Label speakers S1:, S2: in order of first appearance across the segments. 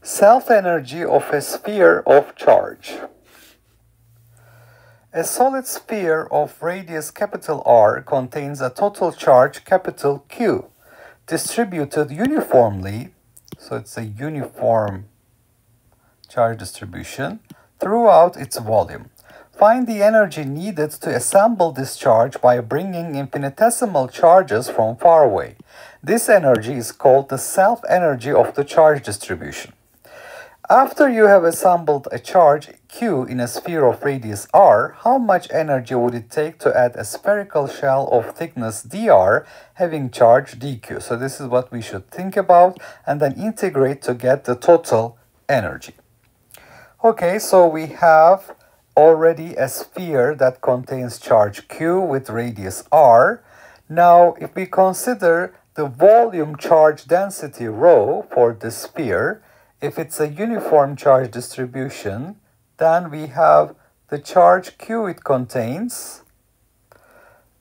S1: Self-energy of a sphere of charge. A solid sphere of radius capital R contains a total charge capital Q distributed uniformly, so it's a uniform charge distribution, throughout its volume. Find the energy needed to assemble this charge by bringing infinitesimal charges from far away. This energy is called the self-energy of the charge distribution. After you have assembled a charge q in a sphere of radius r, how much energy would it take to add a spherical shell of thickness dr having charge dq? So this is what we should think about and then integrate to get the total energy. Okay, so we have already a sphere that contains charge q with radius r. Now, if we consider the volume charge density rho for the sphere, if it's a uniform charge distribution, then we have the charge Q it contains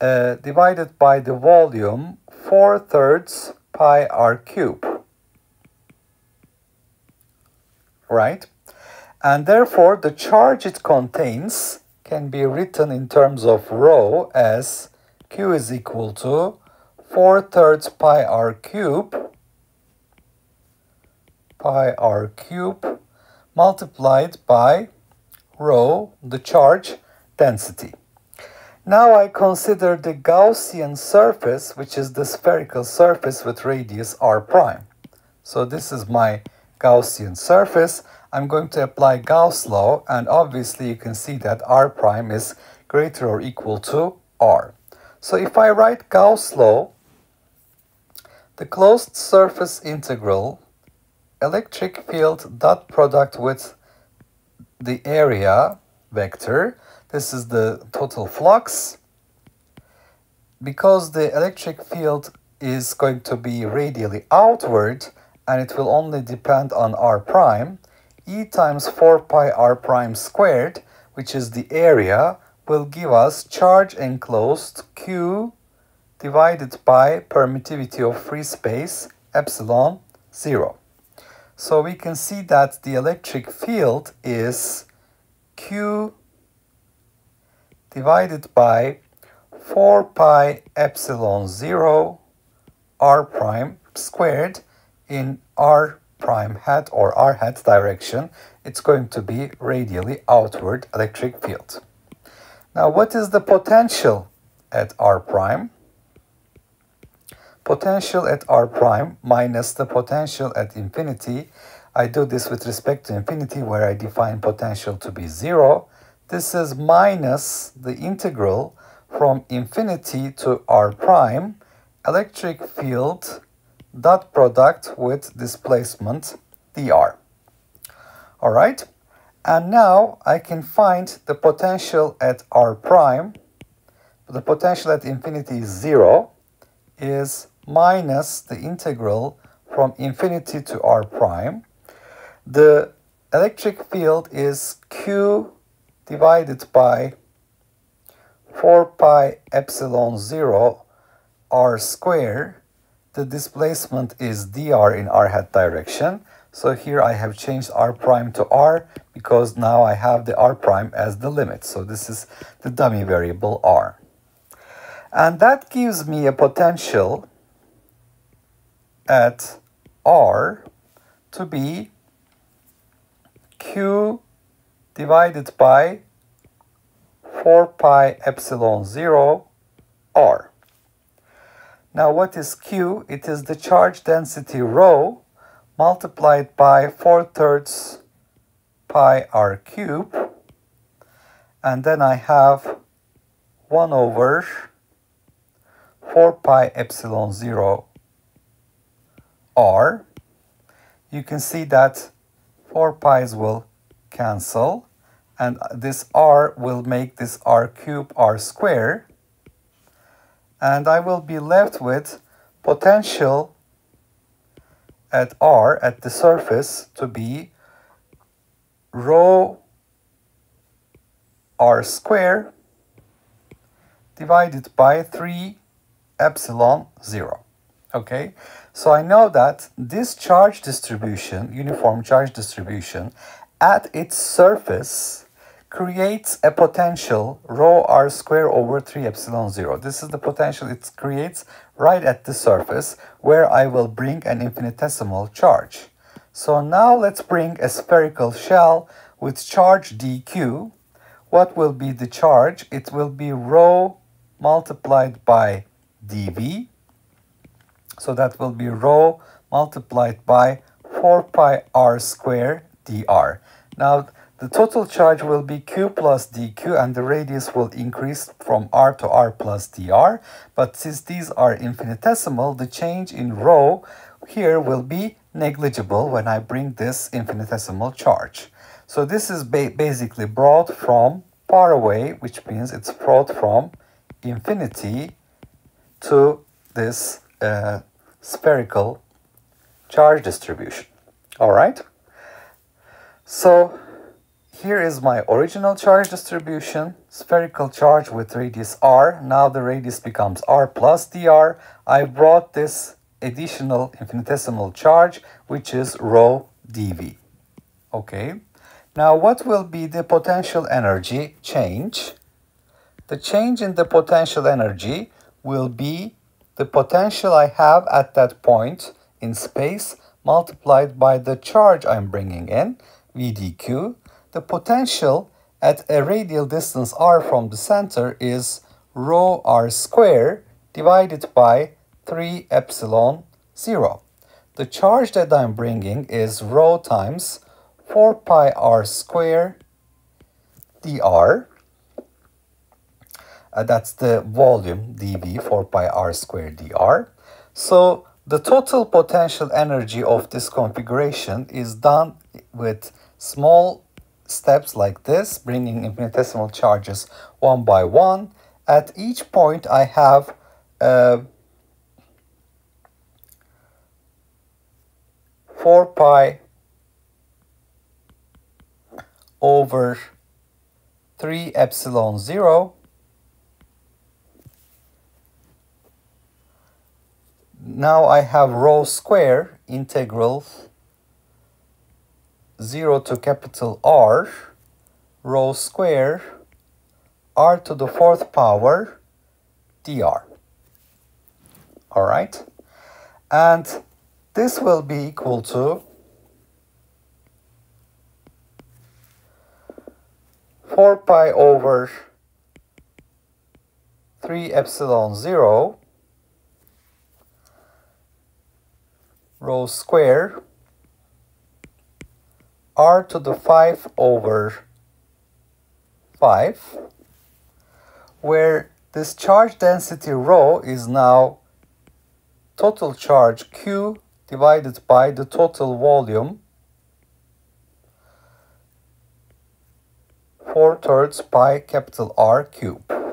S1: uh, divided by the volume 4 thirds pi r cube. Right? And therefore, the charge it contains can be written in terms of rho as Q is equal to 4 thirds pi r cube pi r cube multiplied by rho, the charge density. Now I consider the Gaussian surface, which is the spherical surface with radius r prime. So this is my Gaussian surface. I'm going to apply Gauss law, and obviously you can see that r prime is greater or equal to r. So if I write Gauss law, the closed surface integral electric field dot product with the area vector. This is the total flux. Because the electric field is going to be radially outward and it will only depend on r prime, E times 4 pi r prime squared, which is the area, will give us charge enclosed Q divided by permittivity of free space epsilon 0. So we can see that the electric field is Q divided by 4 pi epsilon 0 r prime squared in r prime hat or r hat direction. It's going to be radially outward electric field. Now what is the potential at r prime? Potential at r prime minus the potential at infinity. I do this with respect to infinity where I define potential to be zero. This is minus the integral from infinity to r prime electric field dot product with displacement dr. All right, and now I can find the potential at r prime. The potential at infinity is zero, is minus the integral from infinity to r prime. The electric field is q divided by 4 pi epsilon 0 r square. The displacement is dr in r hat direction. So here I have changed r prime to r because now I have the r prime as the limit. So this is the dummy variable r. And that gives me a potential at r to be q divided by 4 pi epsilon 0 r. Now what is q? It is the charge density rho multiplied by 4 thirds pi r cube and then I have 1 over 4 pi epsilon 0 r, you can see that 4 pi's will cancel and this r will make this r cube r square and I will be left with potential at r at the surface to be rho r square divided by 3 epsilon 0. Okay, so I know that this charge distribution, uniform charge distribution, at its surface creates a potential rho r square over 3 epsilon 0. This is the potential it creates right at the surface where I will bring an infinitesimal charge. So now let's bring a spherical shell with charge dq. What will be the charge? It will be rho multiplied by dv so that will be rho multiplied by 4 pi r squared dr. Now the total charge will be q plus dq and the radius will increase from r to r plus dr. But since these are infinitesimal, the change in rho here will be negligible when I bring this infinitesimal charge. So this is ba basically brought from far away, which means it's brought from infinity to this uh, spherical charge distribution. All right. So here is my original charge distribution, spherical charge with radius r. Now the radius becomes r plus dr. I brought this additional infinitesimal charge, which is rho dv. Okay. Now what will be the potential energy change? The change in the potential energy will be the potential I have at that point in space multiplied by the charge I'm bringing in, VdQ. The potential at a radial distance r from the center is rho r square divided by 3 epsilon 0. The charge that I'm bringing is rho times 4 pi r square dr uh, that's the volume dV 4 pi r squared dr. So the total potential energy of this configuration is done with small steps like this, bringing infinitesimal charges one by one. At each point I have uh, 4 pi over 3 epsilon 0 Now I have rho square integral 0 to capital R rho square r to the fourth power dr. All right. And this will be equal to 4 pi over 3 epsilon 0 rho square r to the 5 over 5 where this charge density rho is now total charge q divided by the total volume 4 thirds pi capital R cube.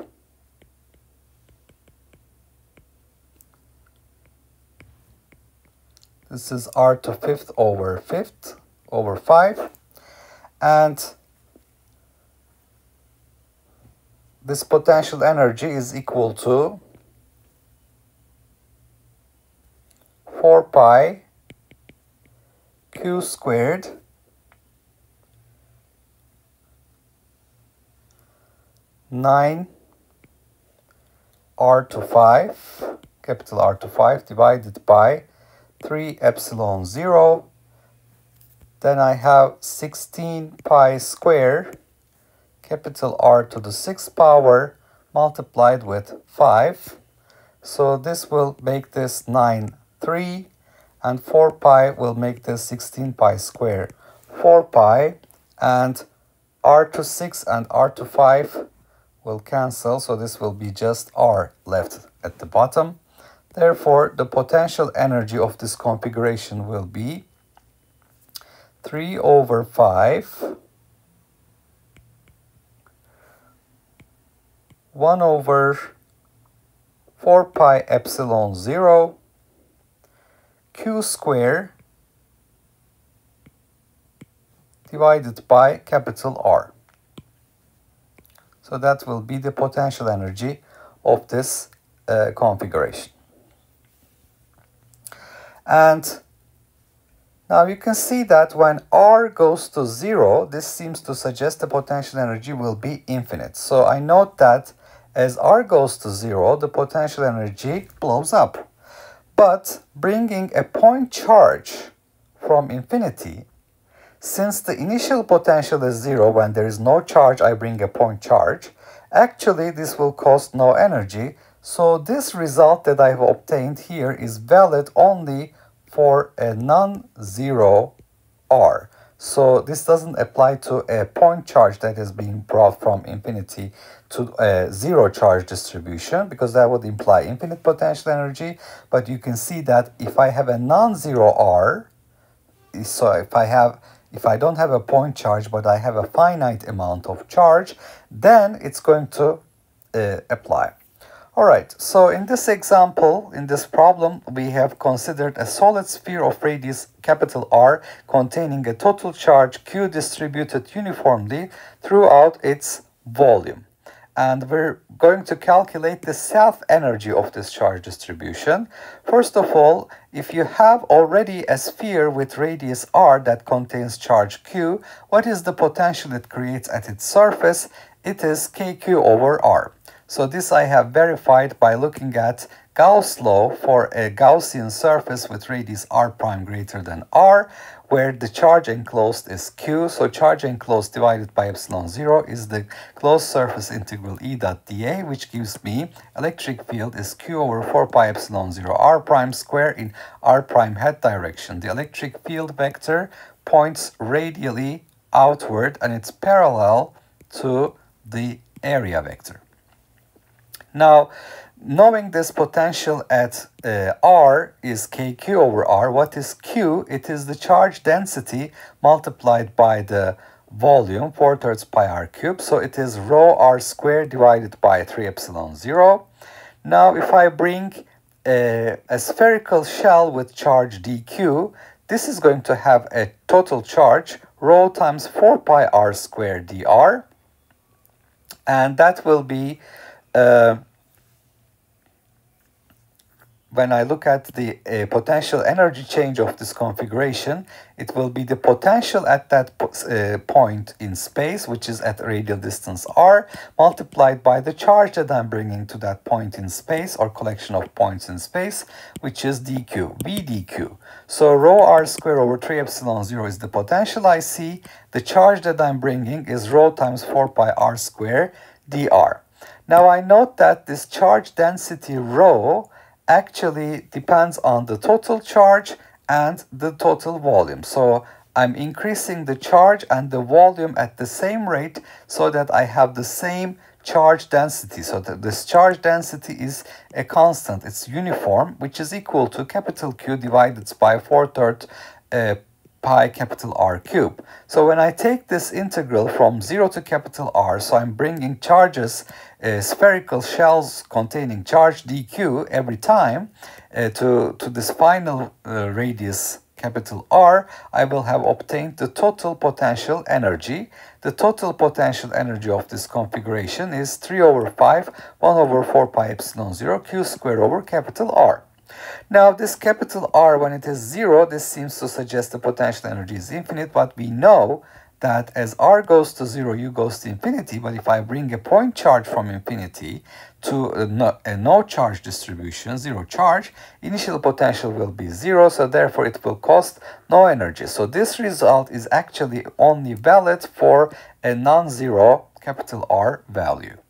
S1: This is r to fifth over fifth over 5. And this potential energy is equal to 4 pi q squared nine r to five capital R to five divided by 3 epsilon 0. Then I have 16 pi square capital R to the 6th power multiplied with 5. So this will make this 9, 3 and 4 pi will make this 16 pi square 4 pi and r to 6 and r to 5 will cancel so this will be just r left at the bottom Therefore, the potential energy of this configuration will be 3 over 5 1 over 4 pi epsilon 0 q square divided by capital R. So that will be the potential energy of this uh, configuration. And now you can see that when R goes to zero, this seems to suggest the potential energy will be infinite. So I note that as R goes to zero, the potential energy blows up. But bringing a point charge from infinity, since the initial potential is zero, when there is no charge, I bring a point charge, actually this will cost no energy. So this result that I've obtained here is valid only for a non-zero R. So this doesn't apply to a point charge that is being brought from infinity to a zero charge distribution because that would imply infinite potential energy. But you can see that if I have a non-zero R, so if I have if I don't have a point charge but I have a finite amount of charge, then it's going to uh, apply. Alright, so in this example, in this problem, we have considered a solid sphere of radius capital R containing a total charge Q distributed uniformly throughout its volume. And we're going to calculate the self-energy of this charge distribution. First of all, if you have already a sphere with radius r that contains charge q, what is the potential it creates at its surface? It is kq over r. So this I have verified by looking at Gauss law for a Gaussian surface with radius r prime greater than r, where the charge enclosed is q. So charge enclosed divided by epsilon 0 is the closed surface integral E dot dA, which gives me electric field is q over 4 pi epsilon 0 r prime square in r prime hat direction. The electric field vector points radially outward and it's parallel to the area vector. Now, knowing this potential at uh, R is kq over R, what is Q? It is the charge density multiplied by the volume, 4 thirds pi r cubed. So it is rho r squared divided by 3 epsilon 0. Now, if I bring a, a spherical shell with charge dq, this is going to have a total charge rho times 4 pi r squared dr. And that will be uh, when I look at the uh, potential energy change of this configuration, it will be the potential at that uh, point in space, which is at radial distance r, multiplied by the charge that I'm bringing to that point in space or collection of points in space, which is dq, v dq. So rho r square over 3 epsilon 0 is the potential I see. The charge that I'm bringing is rho times 4 pi r square dr. Now I note that this charge density rho actually depends on the total charge and the total volume. So I'm increasing the charge and the volume at the same rate so that I have the same charge density. So that this charge density is a constant, it's uniform, which is equal to capital Q divided by 4 third uh, pi capital R cube. So when I take this integral from 0 to capital R, so I'm bringing charges, uh, spherical shells containing charge dq every time uh, to, to this final uh, radius capital R, I will have obtained the total potential energy. The total potential energy of this configuration is 3 over 5, 1 over 4 pi epsilon 0 q squared over capital R. Now this capital R, when it is zero, this seems to suggest the potential energy is infinite, but we know that as r goes to 0, u goes to infinity, but if I bring a point charge from infinity to a no, no, charge distribution, zero charge, initial potential will be 0, so therefore it will cost no energy. So this result is actually only valid for a non-zero capital R value.